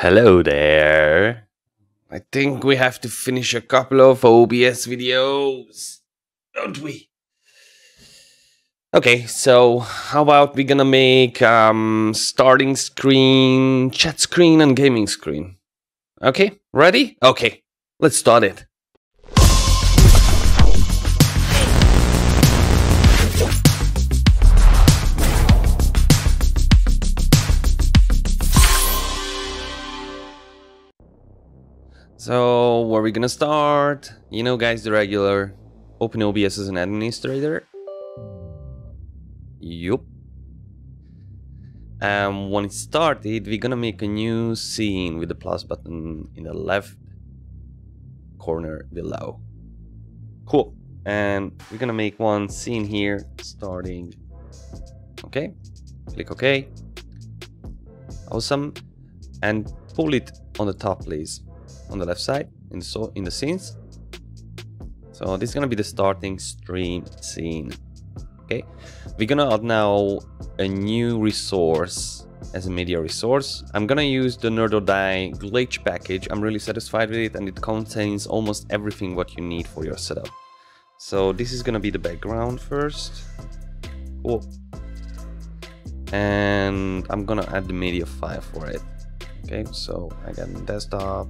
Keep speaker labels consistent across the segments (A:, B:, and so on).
A: Hello there. I think we have to finish a couple of OBS videos, don't we? Okay, so how about we gonna make um starting screen, chat screen, and gaming screen? Okay, ready? Okay, let's start it. So, where are we gonna start? You know, guys, the regular. Open OBS as an administrator. Yup. And when it started, we're gonna make a new scene with the plus button in the left corner below. Cool. And we're gonna make one scene here starting. Okay. Click OK. Awesome. And pull it on the top, please on the left side in so in the scenes. So this is gonna be the starting stream scene. Okay, we're gonna add now a new resource as a media resource. I'm gonna use the Nerd or Die glitch package. I'm really satisfied with it and it contains almost everything what you need for your setup. So this is gonna be the background first. Cool. And I'm gonna add the media file for it. Okay, so I got desktop,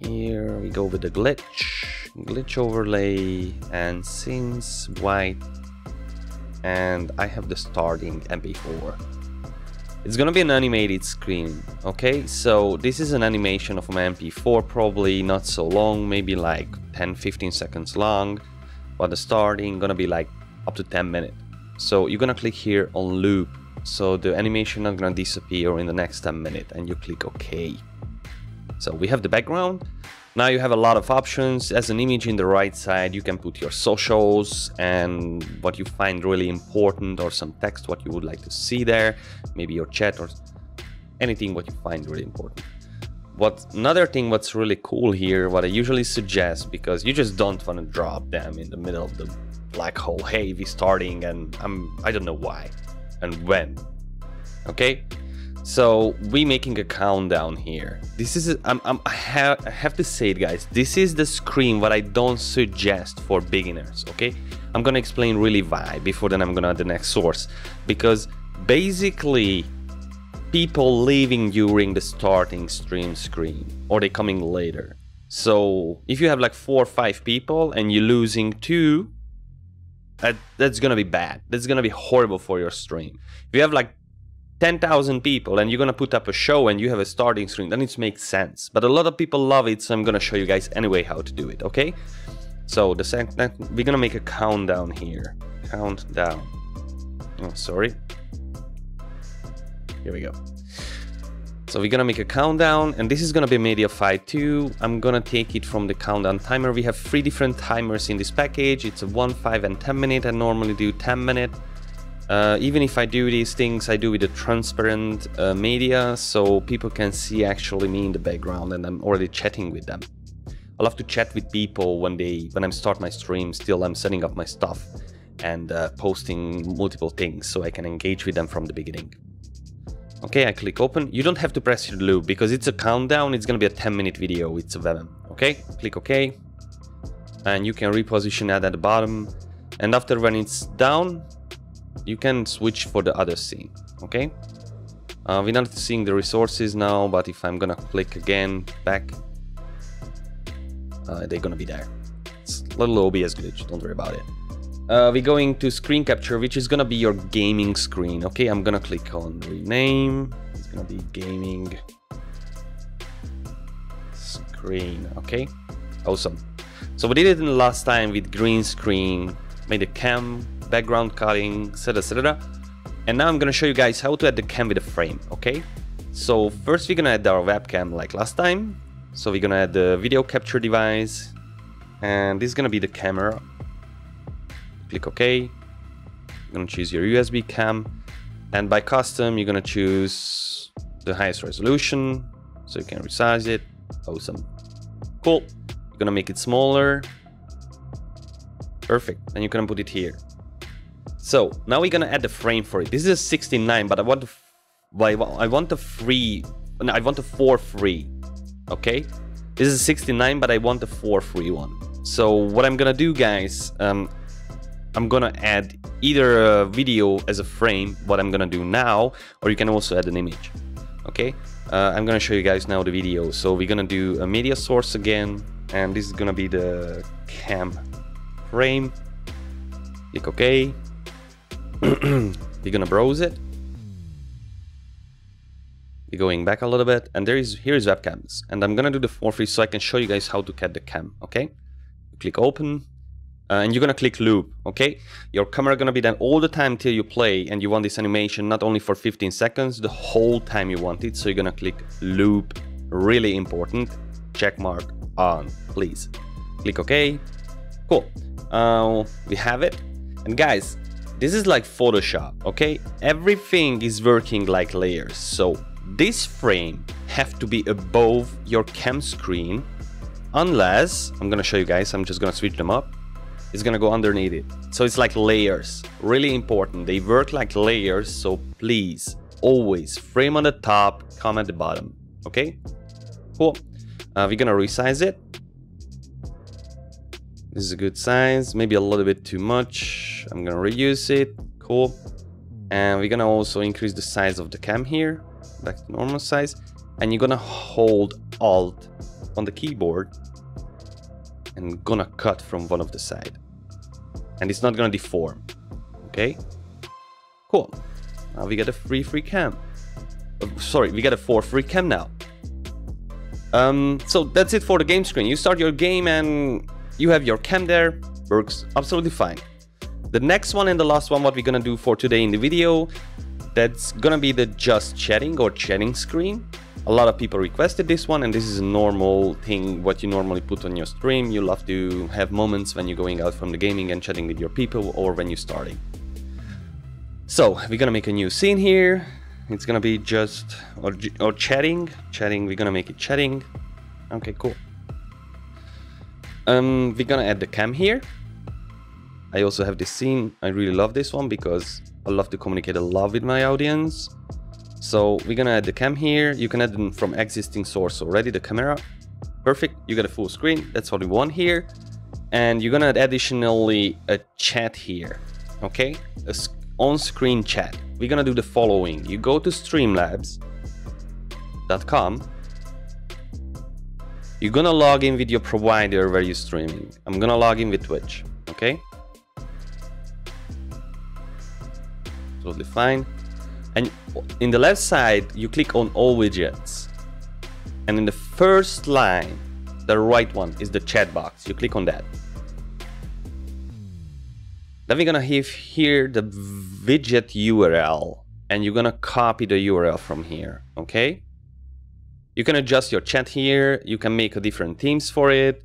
A: here we go with the glitch, glitch overlay and scenes white and I have the starting MP4. It's gonna be an animated screen, okay? So this is an animation of my MP4, probably not so long, maybe like 10-15 seconds long, but the starting gonna be like up to 10 minutes. So you're gonna click here on loop, so the animation not gonna disappear in the next 10 minutes and you click OK. So we have the background. Now you have a lot of options. As an image in the right side, you can put your socials and what you find really important or some text, what you would like to see there, maybe your chat or anything what you find really important. What another thing what's really cool here, what I usually suggest, because you just don't want to drop them in the middle of the black hole. Hey, we starting and I'm I don't know why and when. Okay, so we making a countdown here. This is I'm, I'm I, have, I have to say it, guys. This is the screen what I don't suggest for beginners. Okay, I'm gonna explain really why before then I'm gonna add the next source because basically people leaving during the starting stream screen or they coming later. So if you have like four or five people and you're losing two, that, that's gonna be bad. That's gonna be horrible for your stream. If you have like 10,000 people and you're gonna put up a show and you have a starting screen, then it makes sense. But a lot of people love it, so I'm gonna show you guys anyway how to do it, okay? So the second, we're gonna make a countdown here. Countdown. Oh, sorry. Here we go. So we're gonna make a countdown and this is gonna be media file too. I'm gonna take it from the countdown timer. We have three different timers in this package. It's a 1, 5 and 10 minute. I normally do 10 minute. Uh, even if I do these things, I do with a transparent uh, media, so people can see actually me in the background and I'm already chatting with them. I love to chat with people when they when I start my stream. Still, I'm setting up my stuff and uh, posting multiple things so I can engage with them from the beginning. Okay, I click open. You don't have to press your loop because it's a countdown. It's gonna be a 10 minute video. It's a Venom. Okay, click OK, and you can reposition that at the bottom. And after when it's down, you can switch for the other scene okay? Uh, we're not seeing the resources now but if I'm gonna click again back uh, they're gonna be there. It's a little OBS glitch don't worry about it. Uh, we're going to screen capture which is gonna be your gaming screen okay? I'm gonna click on rename. It's gonna be gaming screen okay? Awesome. So we did it in the last time with green screen made a cam background cutting, etc, etc. And now I'm gonna show you guys how to add the cam with a frame, okay? So first we're gonna add our webcam like last time. So we're gonna add the video capture device, and this is gonna be the camera. Click OK. You're gonna choose your USB cam, and by custom you're gonna choose the highest resolution, so you can resize it. Awesome. Cool. You're gonna make it smaller. Perfect. And you can put it here. So now we're gonna add the frame for it. This is a 69, but I want to, I want a free no, I want a four free. Okay, this is a 69, but I want a four free one. So what I'm gonna do, guys, um, I'm gonna add either a video as a frame, what I'm gonna do now, or you can also add an image. Okay, uh, I'm gonna show you guys now the video. So we're gonna do a media source again, and this is gonna be the cam frame. Click OK. we're gonna browse it. We're going back a little bit, and there is here is webcams, and I'm gonna do the for free so I can show you guys how to cut the cam. Okay, click open, uh, and you're gonna click loop okay? Your camera gonna be done all the time till you play and you want this animation not only for 15 seconds the whole time you want it so you're gonna click loop. Really important. Check mark on please. Click ok cool. Uh, we have it. And guys this is like photoshop okay everything is working like layers so this frame have to be above your cam screen unless i'm gonna show you guys i'm just gonna switch them up it's gonna go underneath it. So it's like layers, really important. They work like layers, so please, always frame on the top, come at the bottom, okay? Cool. Uh, we're gonna resize it. This is a good size, maybe a little bit too much. I'm gonna reuse it, cool. And we're gonna also increase the size of the cam here, back to normal size. And you're gonna hold Alt on the keyboard and gonna cut from one of the side. And it's not gonna deform. Okay? Cool. Now we get a free free cam. Uh, sorry, we get a four free cam now. Um, so that's it for the game screen. You start your game and you have your cam there. Works absolutely fine. The next one and the last one, what we're gonna do for today in the video, that's gonna be the just chatting or chatting screen. A lot of people requested this one and this is a normal thing what you normally put on your stream. You love to have moments when you're going out from the gaming and chatting with your people or when you're starting. So we're gonna make a new scene here. It's gonna be just or, or chatting. Chatting, we're gonna make it chatting. Okay, cool. Um, we're gonna add the cam here. I also have this scene. I really love this one because I love to communicate a lot with my audience. So we're gonna add the cam here. You can add them from existing source already, the camera. Perfect, you got a full screen. That's what we want here. And you're gonna add additionally a chat here, okay? A on-screen chat. We're gonna do the following. You go to streamlabs.com. You're gonna log in with your provider where you're streaming. I'm gonna log in with Twitch, okay? Totally fine. And in the left side, you click on all widgets. And in the first line, the right one is the chat box. You click on that. Then we're gonna have here the widget URL and you're gonna copy the URL from here, okay? You can adjust your chat here. You can make different themes for it.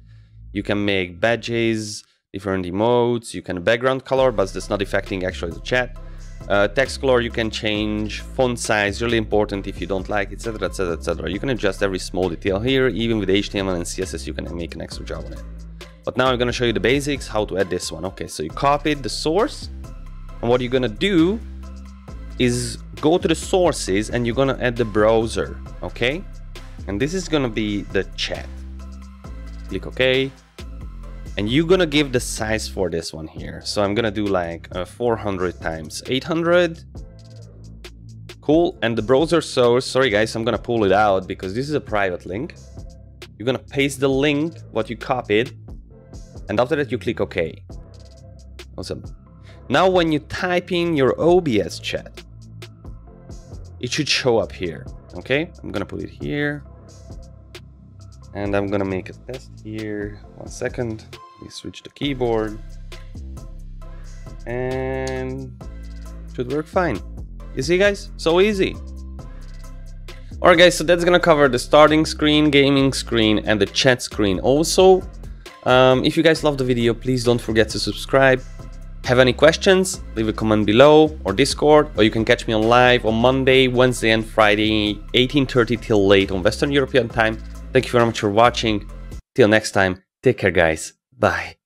A: You can make badges, different emotes. You can background color, but that's not affecting actually the chat. Uh, text color you can change, font size really important if you don't like, etc, etc, etc. You can adjust every small detail here, even with HTML and CSS you can make an extra job on it. But now I'm gonna show you the basics, how to add this one. Okay, so you copied the source, and what you're gonna do is go to the sources and you're gonna add the browser, okay? And this is gonna be the chat. Click OK, and you're gonna give the size for this one here. So I'm gonna do like uh, 400 times 800. Cool, and the browser source, sorry guys, I'm gonna pull it out because this is a private link. You're gonna paste the link, what you copied, and after that you click OK. Awesome. Now when you type in your OBS chat, it should show up here, okay? I'm gonna put it here. And I'm gonna make a test here. One second. We switch the keyboard. And should work fine. You see guys? So easy. Alright guys, so that's gonna cover the starting screen, gaming screen, and the chat screen also. Um, if you guys love the video, please don't forget to subscribe. Have any questions? Leave a comment below or Discord, or you can catch me on live on Monday, Wednesday, and Friday, 18.30 till late on Western European time. Thank you very much for watching. Till next time, take care guys. Bye.